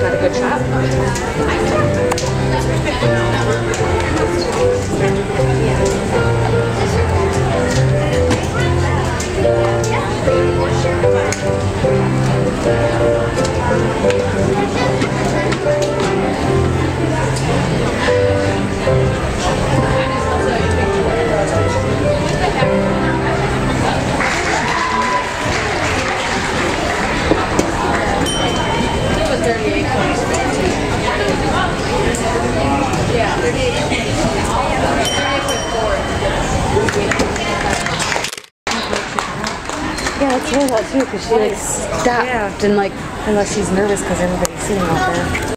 that a good shot? Yeah, that's what I thought too, because she like stopped and like, unless she's nervous because everybody's sitting out there.